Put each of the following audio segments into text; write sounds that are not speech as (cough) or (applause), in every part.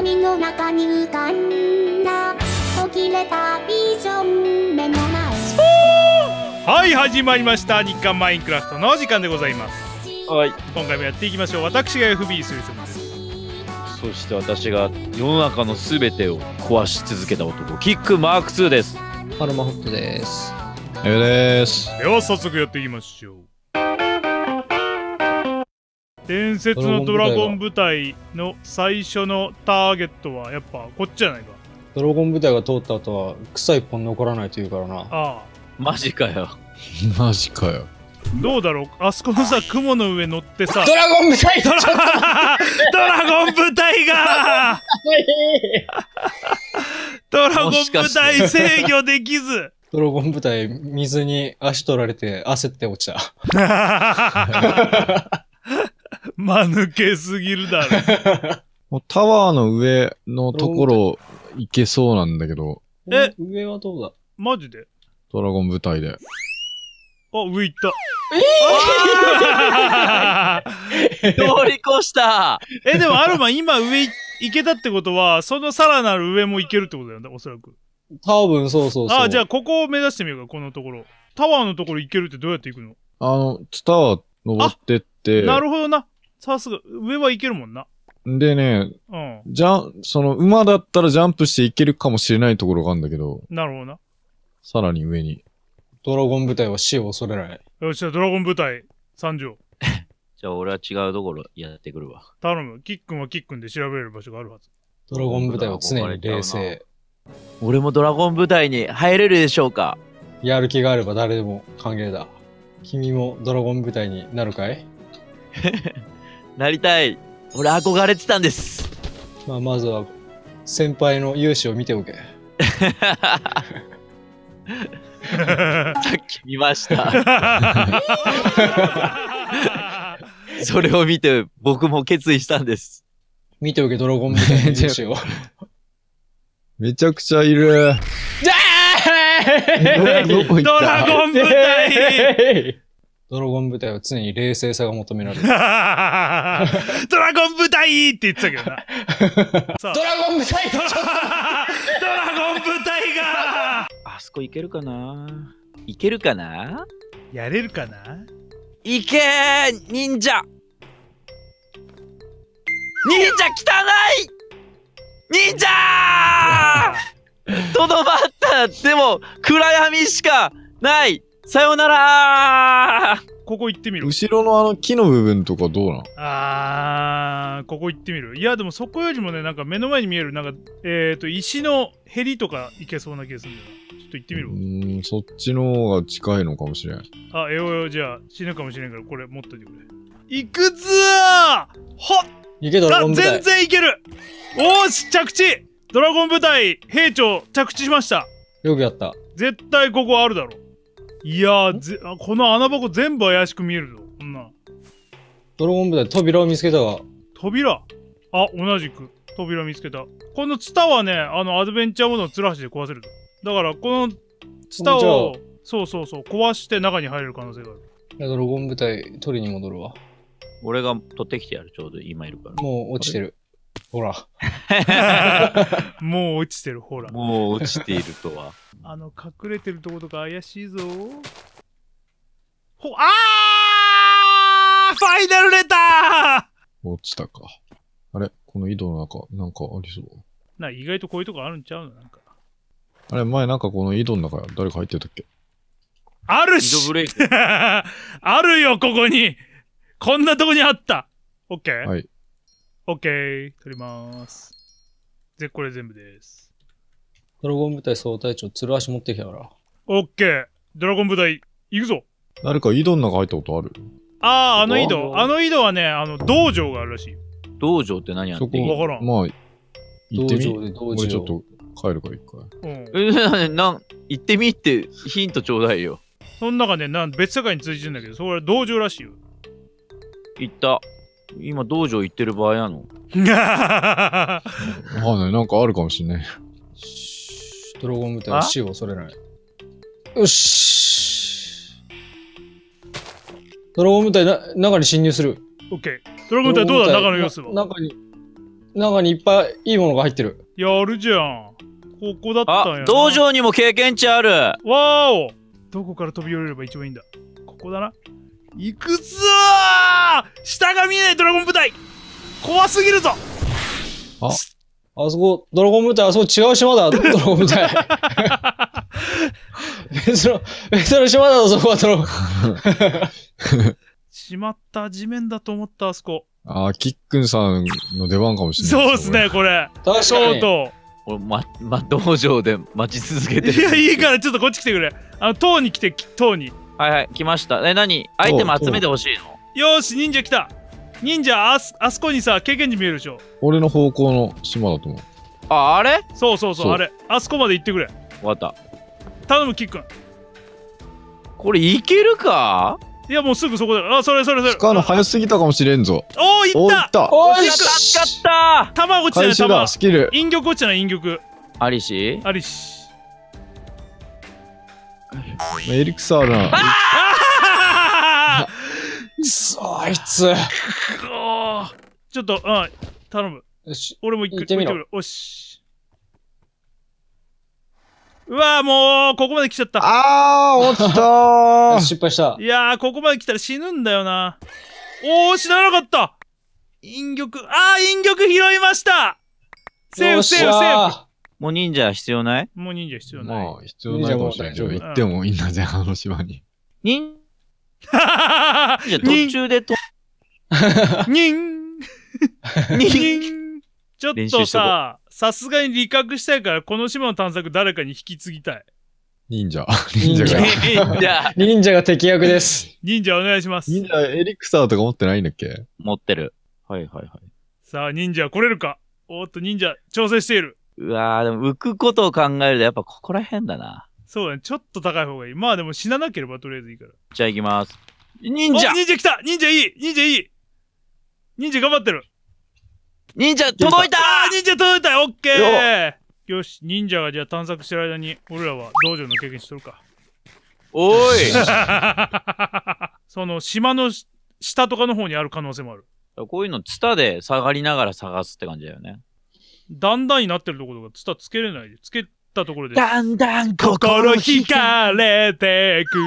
闇の中に浮かんだ途切れたビジョン目の前はい始まりました日刊マインクラフトの時間でございますはい。今回もやっていきましょう私が FB するつもりですそして私が世の中のすべてを壊し続けた男、キックマーク2です。パルマホットです。えです。では早速やっていきましょう伝説のドラゴン部隊の最初のターゲットはやっぱこっちじゃないか。ドラゴン部隊が通った後は草一本残らないというからな。ああ。マジかよ。(laughs) マジかよ。どうだろう？あそこのさ雲の上乗ってさ。ドラゴン部隊ドラ (laughs) ドラゴン部隊が。(laughs) ドラゴン部隊制御できず。ドラゴン部隊水に足取られて焦って落ちた。間抜けすぎるだろ。(laughs) もうタワーの上のところ行けそうなんだけど、え？上はどうだ？マジで？ドラゴン部隊で。あ上行った。え (laughs) 通り越した。えでもアルマ今上い行けたってことはそのさらなる上も行けるってことだよねおそらく。多分そうそうそう。あじゃあここを目指してみようかこのところ。タワーのところ行けるってどうやって行くの？あの、タワー登ってって、なるほどなさすが上は行けるもんなでね、うんじゃん、その馬だったらジャンプして行けるかもしれないところがあるんだけど、なるほどなさらに上に。ドラゴン部隊は死を恐れない。よっしゃドラゴン部隊参上じゃあ俺は違うところやってくるわ。頼むキックンはキックンで調べれる場所があるはずドラゴン部隊は常に冷静。俺もドラゴン部隊に入れるでしょうかやる気があれば誰でも歓迎だ。君もドラゴン部隊になるかい？(laughs) なりたい。俺憧れてたんです。まあ、まずは先輩の勇姿を見ておけ。さっき見ました。それを見て僕も決意したんです。見ておけ、ドラゴン部隊の勇姿を。めちゃくちゃいる。(laughs) どこ行った？ドラゴン部隊 (laughs) ドラゴン部隊は常に冷静さが求められる。(laughs) ドラゴン部隊って言ってたけどな。(laughs) さあドラゴン部隊ドラドラゴン部隊が。あそこ行けるかな？いけるかな？やれるかな？行け！ー忍者！忍者汚い！忍者！(laughs) とどまった。でも暗闇しかないさよならここ行ってみる。後ろのあの木の部分とかどうなん？あー、ここ行ってみる。いや、でもそこよりもね、なんか目の前に見える、なんか、えっ、ー、と、石のヘリとか行けそうな気がするんだよな。ちょっと行ってみるうーん、そっちの方が近いのかもしれん。わ。あ、えよよ、じゃあ、死ぬかもしれんから、これ持っといてくれ。行くぞーほっ行け、ドラあゴン部隊全。然いけるおーし着地ドラゴン部隊兵長着地しましたよくやった。絶対ここあるだろいやーぜあこの穴箱全部怪しく見えるぞ。こんな。ドラゴン部隊、扉を見つけたが、扉？あ同じく。扉見つけた。このツタはねあのアドベンチャーモードのツラハシで壊せるぞ。だからこのツタをそうそうそう壊して中に入れる可能性がある。いやドラゴン部隊取りに戻るわ。俺が取ってきてやるちょうど今いるから。もう落ちてる。ほら。(laughs) もう落ちてるほら。もう落ちているとは。(laughs) あの隠れてるとことか怪しいぞ。ほあー!ファイナルレター!落ちたか。あれ？この井戸の中、なんかありそう？な意外とこういうとこあるんちゃうの？なんか。あれ前なんかこの井戸の中誰か入ってたっけ？ある井戸しブレイク。(laughs) あるよここに!こんなとこにあった。オッケー。はい。オッケー取ります。でこれ全部です。ドラゴン部隊総隊長、鶴足持ってきたから。オッケードラゴン部隊行くぞ。誰か井戸の中入ったことある？あああの井戸。おあの井戸はねあの道場があるらしいよ。道場って何やってそこ。いいわからん。まあ、行ってみ？道場で道場俺ちょっと帰るから一回。うん。えなん行ってみってヒントちょうだいよ。その中ねなん別世界に通じてんだけどそれは道場らしいよ。行った今道場行ってる場合なの？(laughs) わかんない。なんかあるかもしんない。しドラゴン部隊は死を恐れない。よし。ドラゴン部隊な、中に侵入する。オッケードラゴン部隊どうだ？中の様子は？な中に。中にいっぱいいいものが入ってる。やるじゃん。ここだったんやな。あ、道場にも経験値ある。わーおどこから飛び降りれば一番いいんだ？ここだな。行くぞー下が見えないドラゴン部隊怖すぎるぞあそこ、ドラゴン部隊、あそこ違う島だ、(laughs) ドラゴン部隊。(laughs) 別の、別の島だぞ、そこはドラゴン。しまった地面だと思ったあそこ。あー、キックンさんの出番かもしれない。そうっす。ね、これ。確とかに。うと俺、ま、ま、道場で待ち続けう。てる。いや、いいからちょっとこっち来てくれ。あの、塔に来て、塔に。はいはい、来ました。え、何？アイテム集めてほしいの？よーし、忍者来た忍者、あす、あそこにさ、経験値見えるでしょ。俺の方向の島だと思う。あ、あれ？そうそうそう、そうあれ。あそこまで行ってくれ。わかった。頼む、キックン。これいけるか？いや、もうすぐそこだ。あ、それそれそれ。使うの早すぎたかもしれんぞ。おー、おー、いいっったたおいやった助かっ弾落ちてない、弾回収だ、。スキル。陰玉落ちてない、陰玉。たアリシ？ありし。エリクサーな。あくそ、あいつ。ちょっと、うん、頼む。よし、俺も行く。行ってみろよし。うわーもう、ここまで来ちゃった。あー、落ちたー。失敗した。いやー、ここまで来たら死ぬんだよな。おー、死ななかった陰玉、あー、陰玉拾いましたセーフ、セーフ、セーフ。もう忍者必要ない？もう忍者必要ない。まあ、必要ないかもしれないけど、行ってもいいんだぜ、あの島に。忍？(laughs) 者途中でと、にんにんちょっとさ、さすがに理覚したいから、この島の探索誰かに引き継ぎたい。忍者。忍者が。忍者忍者が敵役です。忍者お願いします。忍者、エリクサーとか持ってないんだっけ？持ってる。はいはいはい。さあ、忍者来れるか？おーっと、忍者、調整している。うわー、でも浮くことを考えるとやっぱここら辺だな。そうだね、ちょっと高い方がいい。まあでも死ななければとりあえずいいから。じゃあ行きます。忍者お忍者来た忍者いい忍者いい忍者頑張ってる忍者届いたあー忍者届いたオッケーよし、忍者がじゃあ探索してる間に、俺らは道場の経験しとるか。おい (laughs) その島のし下とかの方にある可能性もある。こういうのツタで下がりながら探すって感じだよね。だんだんになってるところがツタつけれないで、つけたところで、だんだん心惹かれてく。あ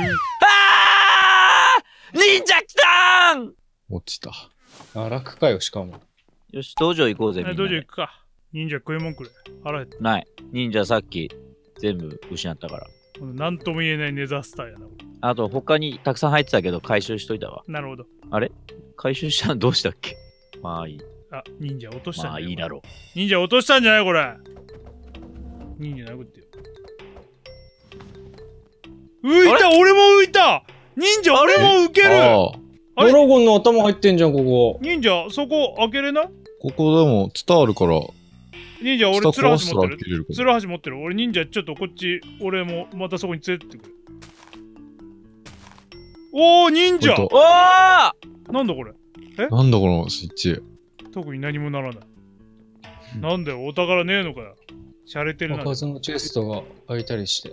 ー忍者来たーん落ちた。あ、楽かよ、しかも。よし、道場行こうぜ、みんなで。道場行くか。忍者食い物くれ。腹減った。ない。忍者さっき全部失ったから。なんとも言えないネザースターやな。あと他にたくさん入ってたけど回収しといたわ。なるほど。回収したのどうしたっけ？まあいい。あ、忍者落としたんじゃない？まあいいだろ忍者落としたんじゃない？これ。忍者殴ってよ。浮いた！俺も浮いた！忍者俺も浮ける！ドラゴンの頭入ってんじゃん、ここ。忍者そこ開けれな？いここでも、ツタあるから、忍者俺ツルハシ持ってる。ツルハシ持ってる。俺忍者ちょっとこっち俺もまたそこに連れてくれ。おー忍者！おー！なんだこれ？なんだこのスイッチ。特に何もならないなんだよお宝ねえのかよ洒落てるな開かずのチェストが開いたりして。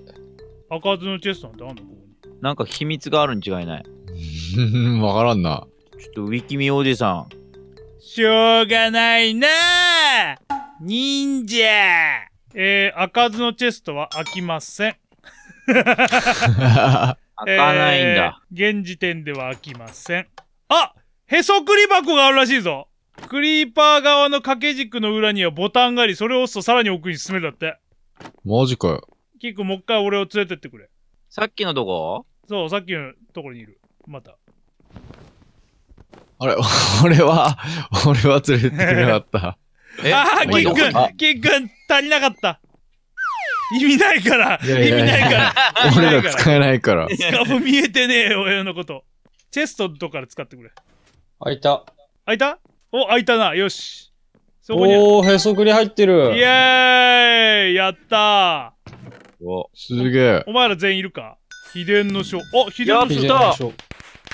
開かずのチェストなんてあんの？ここになんか秘密があるに違いない。(laughs) わからんな。ちょっとウィキミおじさん。しょうがないなあ忍者えー、開かずのチェストは開きません。開かないんだ。えー現時点では開きません。あへそくり箱があるらしいぞクリーパー側の掛け軸の裏にはボタンがあり、それを押すとさらに奥に進めるだって。マジかよ。キックもう一回俺を連れてってくれ。さっきのとこ？そう、さっきのところにいる。また。あれ、(laughs) 俺は、俺は連れてってくれなかった。え (laughs) ああ、キックあキック足りなかった。意味ないからいやいやいや意味ないから意味ないから俺ら使えないから。しかも見えてねえよ、俺のこと。チェストとかで使ってくれ。開いた。開いた？お、開いたな。よし。そこに。イおー、へそくり入ってる。エーイやったおすげえー。お前ら全員いるか？秘伝の書。お、秘伝の書やったしょ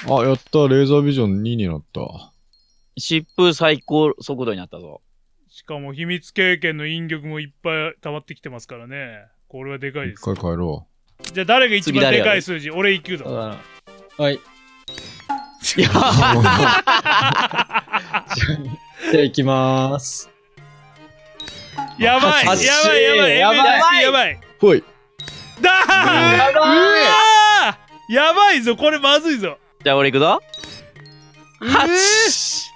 あ、やった。レーザービジョン2になった。疾風最高速度になったぞ。しかも秘密経験の引力もいっぱい溜まってきてますからね。これはでかいです。一回帰ろじゃあ誰が一番でかい数字？俺行くだな。はい。いや。じゃあ行きまーす。やばいやばいやばいやばい。やばいほい。だーやばいやばいぞこれまずいぞ。じゃあ俺行くぞ。うえー 8!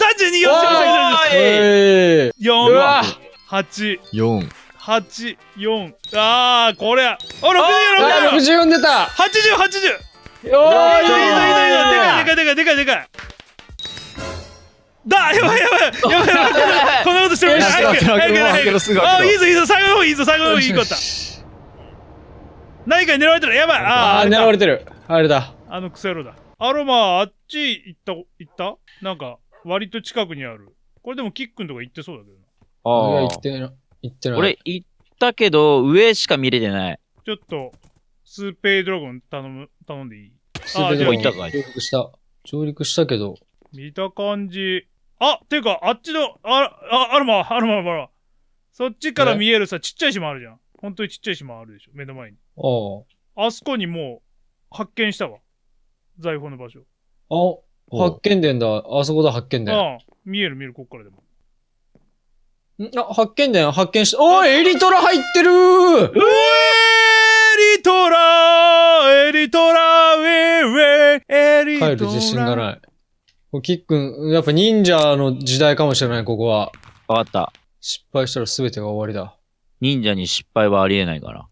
32よしおーい。えいう4わ8 4。8 4あーこれ。ああ66 64出た。80 80よーいいぞいいぞいいぞでかいでかいでかいでかい。だやばいやばいやばいやばいやばいこんなことしてるよし早く早く早く。早くあいいぞいいぞ最後の方いいぞ最後の方いいこと。何かに狙われたらやばい。あーあ狙われてる。あれだ。あのクソ野郎だ。アロマあっち行った行った？なんか割と近くにある。これでもキックンとか行ってそうだけどな。俺はあ行ってない。行ってない。俺行ったけど、上しか見れてない。ちょっとスーペイドラゴン頼む頼んでいい？すべてじゃあ行ったかい。上陸した。上陸したけど。見た感じ。あていうかあっちのああアロマアロマアロマ。そっちから見えるさちっちゃい島あるじゃん。本当にちっちゃい島あるでしょ。目の前に。ああ。そこにもう発見したわ。財宝の場所。ああ発見伝だ。あそこだ発見伝。ああ見える見えるこっからでも。ん？あ発見伝発見したおいエリトラ入ってるエリトラエリトラウェイウェイエリトラ帰る自信がないキックンやっぱ忍者の時代かもしれないここはわかった。失敗したら全てが終わりだ忍者に失敗はありえないから。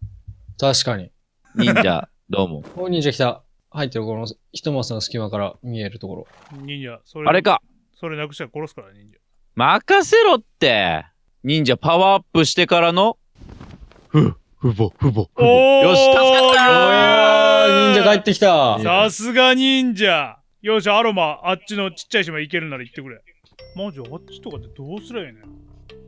確かに忍者、どうも。(laughs) お忍者来た入ってるこの一マスの隙間から見えるところ忍者それあれか。それなくしたら殺すから忍者任せろって。忍者パワーアップしてからの、ふぼ、ふぼ。おーよし助かったあー忍者帰ってきた。さすが忍者。よしアロマあっちのちっちゃい島行けるなら行ってくれ。マジあっちとかってどうすりゃいいね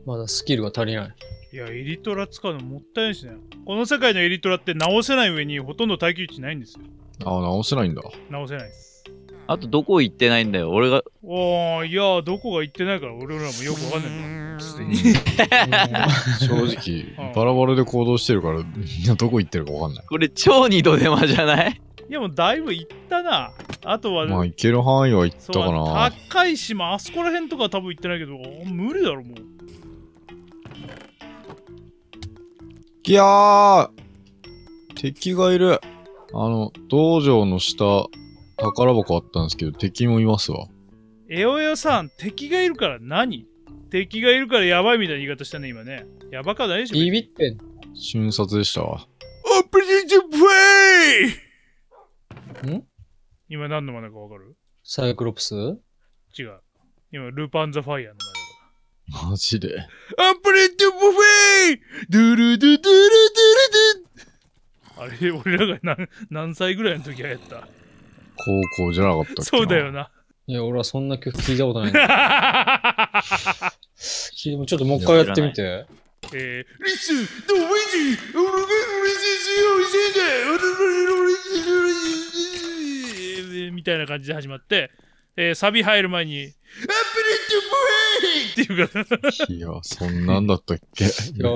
まだスキルが足りない。いやエリトラ使うのもったいないしね。この世界のエリトラって直せない上にほとんど耐久値ないんですよ。あ、直せないんだ。直せないですあとどこ行ってないんだよ。俺が、おーいやどこが行ってないから俺らもよくわかんないんだ。すでに。(laughs) 正直、バラバラで行動してるから、みんなどこ行ってるかわかんない。これ超二度手間じゃない？いやもうだいぶ行ったな。あとは、まあ、行ける範囲は行ったかな。高い島あそこら辺とかは多分行ってないけど無理だろもう。いやー敵がいる。あの、道場の下、宝箱あったんですけど、敵もいますわ。エオエオさん敵がいるから何？敵がいるからやばいみたいな言い方したね今ねやばかないでしょビビってん瞬殺でしたわ。オプリティプレイん？今何の真似かわかる？サイクロプス？違う。今、ルパンザファイヤーのマジで。前だから。アプリティプレイドゥルドゥドゥルドゥルドゥあれ、俺らが何何歳ぐらいの時流行った高校じゃなかったっけなそうだよな。いや俺はそんな曲聞いたことないな聞いてちょっともう一回やってみてえー、リス、ドウィジ、オルガリス、みたいな感じで始まって、えー、サビ入る前に、アプリティプレイっていうから、いや、そんなんだったっけ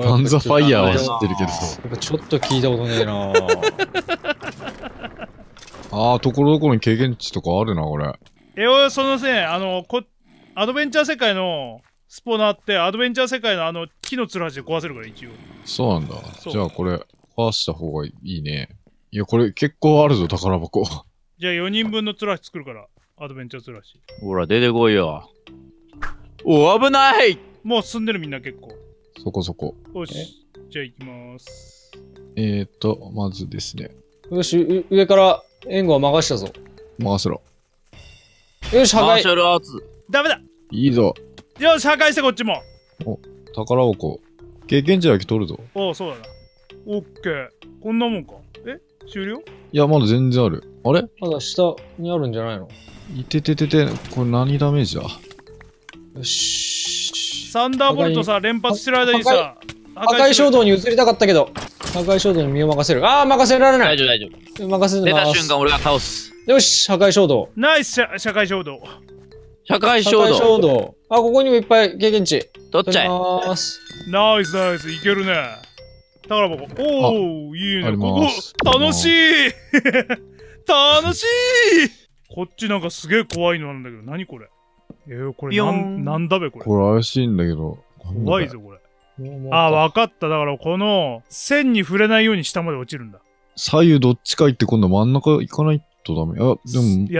パンザファイヤーは知ってるけど。やっぱちょっと聞いたことねえなああ、ところどころに経験値とかあるな、これ。えおそのねあのこアドベンチャー世界のスポナーってアドベンチャー世界のあの木のつるはしで壊せるから一応そうなんだ。じゃあこれ、壊した方がいいね。いや、これ結構あるぞ、宝箱。じゃあ4人分のつるはし作るからアドベンチャーつるはしほら、出てこいよ。お、危ないもう進んでるみんな結構そこそこ。よしじゃあ行きますえーと、まずですね。よしう上から援護は任したぞ。任せろ。よし破マーシ壊ャルアーツ。ダメだ。いいぞ。よし破壊してこっちも。宝箱。経験値だけ取るぞ。おおそうだな。オッケー。こんなもんか。え？終了？いや、まだ全然ある。あれ？まだ下にあるんじゃないの？いてててて、これ何ダメージだ？よし。サンダーボルトさ連発してる間にさ破壊衝動動に移りたかったけど破壊衝動に身を任せる。ああ任せられない。大丈夫、大丈夫。任せて出た瞬間俺が倒す。よし破壊衝動。ナイス社社会衝動。社会破衝壊衝動。動あここにもいっぱい経験値。取っちゃえ。ます。ナイスナイスいけるね。宝箱。おおいいね。ここ楽しい。(laughs) 楽しい。こっちなんかすげえ怖いのなんだけど。何これ。えー、これなんなんだべこれ。これ怪しいんだけど、こ怖いぞ、これ。もうあ、わかった。だから、この、線に触れないように下まで落ちるんだ。左右どっちか行って今度真ん中行かないとダメ？あ、でも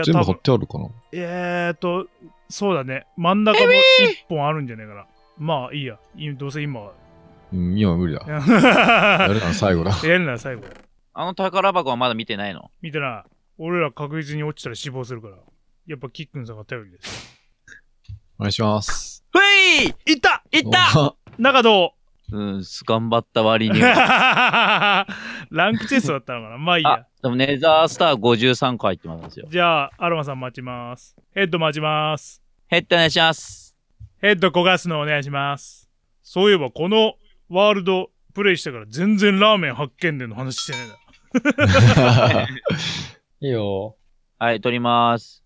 全部貼ってあるかな？えーと、そうだね。真ん中も一本あるんじゃないかな。まあ、いいや。いどうせ今は。うん、今は無理だ。や (laughs) やるなら最後だ。るなら最後。あの宝箱はまだ見てないの？見てな。俺ら確実に落ちたら死亡するから。やっぱキックンさんが頼りです。お願いします。ふいいったいったお中どう？ん、頑張った割うには。(laughs) ランクチェストだったのかな？まあいいやあ。、でもネザースター53個入ってますよ。じゃあ、アロマさん待ちます。ヘッド待ちます。ヘッドお願いします。ヘッド焦がすのお願いします。そういえば、このワールドプレイしてから全然ラーメン発見伝の話してねえな。(laughs) いいよ。はい、取ります。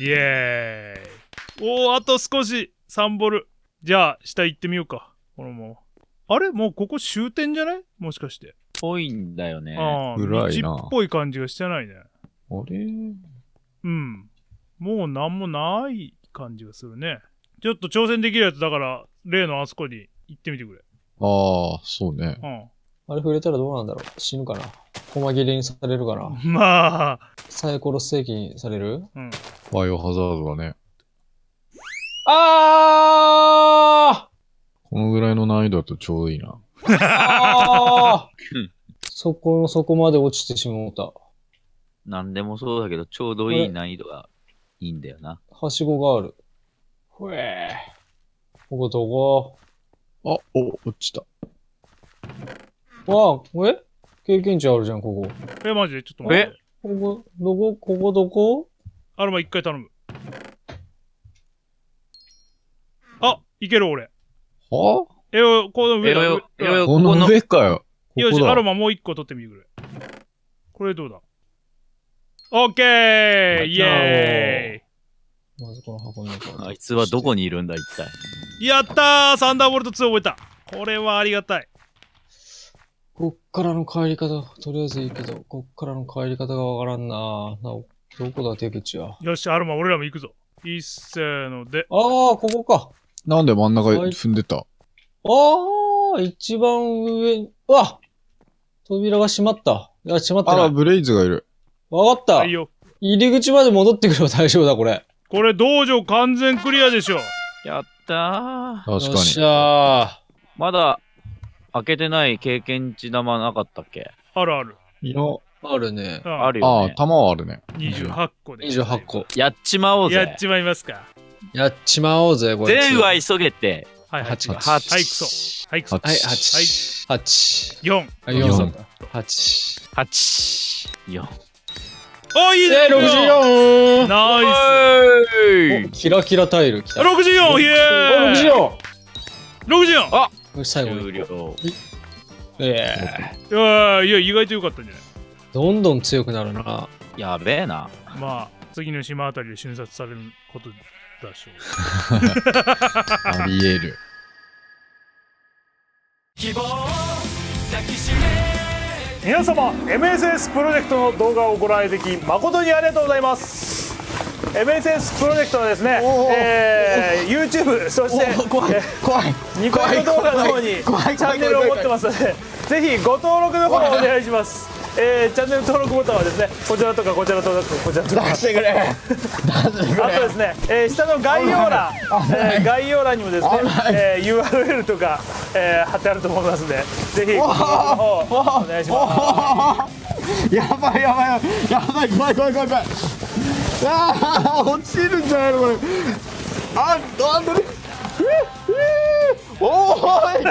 イエーイ。おー、あと少し。3ボル。じゃあ、下行ってみようか。このまま。あれ？もうここ終点じゃない？もしかして。ぽいんだよね。ああ、道っぽい感じがしてないね。あれ？うん。もうなんもない感じがするね。ちょっと挑戦できるやつだから、例のあそこに行ってみてくれ。ああ、そうね。うん。あれ触れたらどうなんだろう？死ぬかな？細切れにされるかな？(laughs) まあ、サイコロステーキにされる？うん。バイオハザードだね。あこのぐらいの難易度だとちょうどいいな。ーあーうん (laughs) そこの底まで落ちてしもうた。なんでもそうだけど、ちょうどいい難易度がいいんだよな。はしごがある。ほえー。ここどこ？あ、お、落ちた。わあ、え？経験値あるじゃん、ここ。え、マジ？でちょっと待って。ここ、どこ、ここどこ？アロマ一回頼む。あ、いける俺。は？えよ、この上だ。えよ上えよこの上かよ。こよし、アロマもう一個取ってみてくれ。これどうだ？オッケーイじゃあエまずこの箱の中あいつはどこにいるんだ、一体。ーイやったーサンダーボルト2覚えたこれはありがたい。こっからの帰り方、とりあえずいいけど、こっからの帰り方がわからんななお、どこだ、出口は？よし、アロマ俺らも行くぞ。いっせーので。ああ、ここか。なんで真ん中はい踏んでた？ああ、一番上に、うわ扉が閉まった。いや、閉まってあら。ブレイズがいる。わかった。はいよ。入り口まで戻ってくれば大丈夫だ、これ。これ道場完全クリアでしょ。やったー。確かよっしに。ゃまだ開けてない経験値玉なかったっけ？あるある。いや、ー。あるね。うんあるよああ、ね。弾はあるね。28個で。28個。やっちまおうぜ。やっちまいますか。やっちまおうぜ、これ。全は急げて。はいはい。8はい、クソ。はい、クソ。はい、八8。8。4。はい、四4だ。8。8、4。おいいねえー、64! ナイおおキラキラタイル来スた。!64! イエーイ 64! 64! よし最後終了。う。ええいやいや、意外と良かったんじゃない？どんどん強くなるな。やべえな。まあ、次の島あたりで瞬殺されることだしょう。あり得る。皆様 MSS プロジェクトの動画をご覧いただき誠にありがとうございます。MSS プロジェクトはですね、えー、YouTube そして怖いえ怖い。ーニコニコ動画の方にチャンネルを持ってますのでぜひご登録の方をお願いしますえー、チャンネル登録ボタンはですねこちらとかこちらとかこちらとか。してくれ。あとですね、えー下の概要欄、えー概要欄にもですね、えー URL とか、えー貼ってあると思いますので、ぜひご登録の方お願いします。やばいやばいやばい怖い。怖い怖い怖い。ああ落ちるんじゃないのこれ。ああんたね。(laughs) おーい